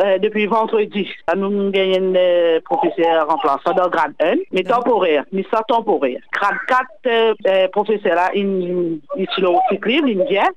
Euh, depuis vendredi, nous avons un professeur en remplaçant dans le grade 1, mais temporaire, mais ça temporaire. Grade 4, euh, euh professeur, il, il est au cycle, il vient.